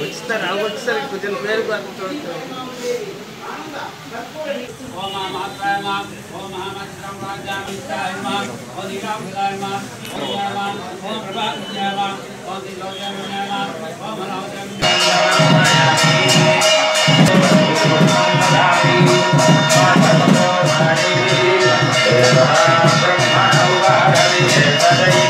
వచ్చిస్తారా వచ్చారు కొంచెం పేరు Thank you.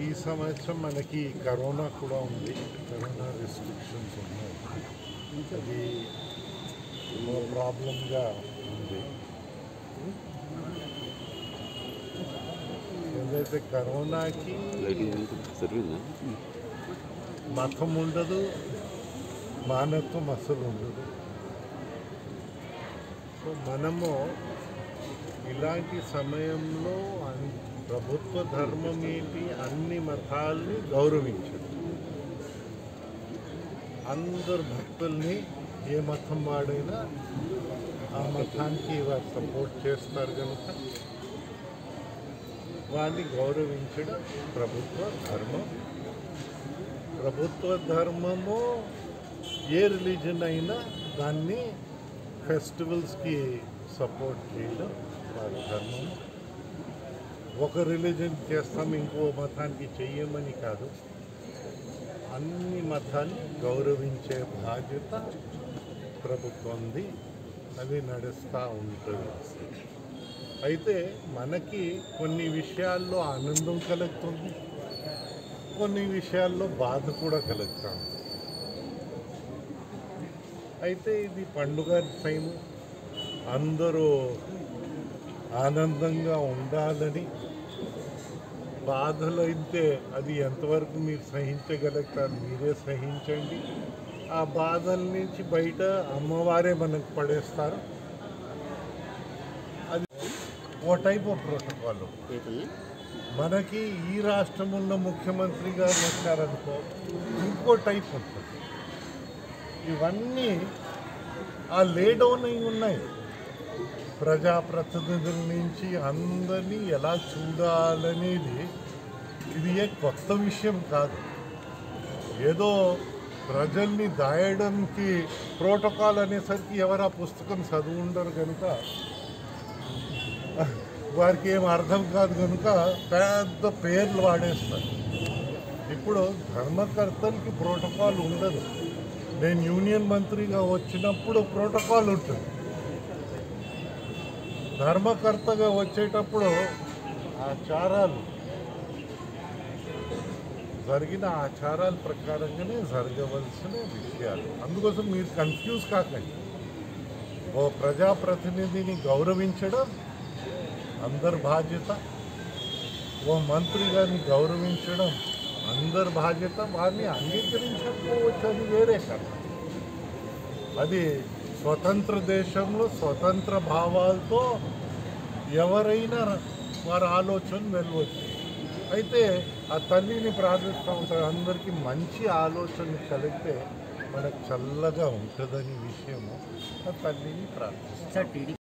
ఈ సంవత్సరం మనకి కరోనా కూడా ఉంది. కరోనా రెస్ట్రిక్షన్స్ ఉన్నాయి. అది ప్రాబ్లంగా ఉంది. ఏదైతే కరోనాకి మతం ఉండదు మానత్వం అసలు ఉండదు. సో మనము ఇలాంటి సమయంలో ప్రభుత్వ ధర్మం ఏంటి అన్ని మతాల్ని గౌరవించడం. అందరు భక్తుల్ని ఏ మతం వాడైనా ఆ మతానికి వారు సపోర్ట్ చేస్తారు కనుక వాళ్ళని గౌరవించడం ప్రభుత్వ ధర్మం ప్రభుత్వ ధర్మము ఏ రిలీజన్ అయినా దాన్ని ఫెస్టివల్స్కి సపోర్ట్ చేయడం వారి ధర్మం ఒక రిలీజన్ చేస్తాం ఇంకో మతానికి చెయ్యమని కాదు. అన్ని మతాన్ని గౌరవించే బాధ్యత ప్రభుత్వంది. అది నడుస్తూ ఉంటుంది. అయితే మనకి కొన్ని విషయాల్లో ఆనందం కలుగుతుంది. కొన్ని విషయాల్లో బాధ కూడా కలుగుతాం అయితే ఇది పండుగ టైము. అందరూ ఆనందంగా ఉండాలని బాధలు అయితే అది ఎంతవరకు మీరు సహించగలుగుతారు మీరే సహించండి. ఆ బాధల నుంచి బయట అమ్మవారే మనకు పడేస్తారు. అది ఓ టైప్ ఆఫ్ ప్రోటోకాల్. మనకి ఈ రాష్ట్రం ఉన్న ముఖ్యమంత్రి గారు వచ్చారనుకో ఇంకో టైప్ ఉంటుంది. ఇవన్నీ ఆ లే డౌన్ అయి ఉన్నాయి. ప్రజాప్రతినిధుల నుంచి అందరినీ ఎలా చూడాలనేది ఇది ఏ కొత్త విషయం కాదు. ఏదో ప్రజల్ని దాయడానికి ప్రోటోకాల్ అనేసరికి ఎవరు ఆ పుస్తకం చదువు ఉండరు కనుక వారికి ఏం అర్థం కాదు కనుక పెద్ద పేర్లు వాడేస్తారు. ఇప్పుడు ధర్మకర్తలకి ప్రోటోకాల్ ఉండదు. నేను యూనియన్ మంత్రిగా వచ్చినప్పుడు ప్రోటోకాల్ ఉంటుంది. ధర్మకర్తగా వచ్చేటప్పుడు ఆచారాలు జరిగిన ఆచారాల ప్రకారంగానే జరగవలసిన విషయాలు. అందుకోసం మీరు కన్ఫ్యూజ్ కాకండి. ఓ ప్రజాప్రతినిధిని గౌరవించడం అందరి బాధ్యత. ఓ మంత్రి గారిని గౌరవించడం అందరి బాధ్యత. వారిని అంగీకరించకపోవచ్చు అది వేరే కదా అది స్వతంత్ర దేశంలో స్వతంత్ర భావాలతో ఎవరైనా వారి ఆలోచన వెళ్ళవచ్చు అయితే ఆ తల్లిని ప్రార్థిస్తూ ఉంటారు అందరికీ మంచి ఆలోచన కలిగితే మనకు చల్లగా ఉంటుందని విషయము ఆ తల్లిని ప్రార్థిస్తాం.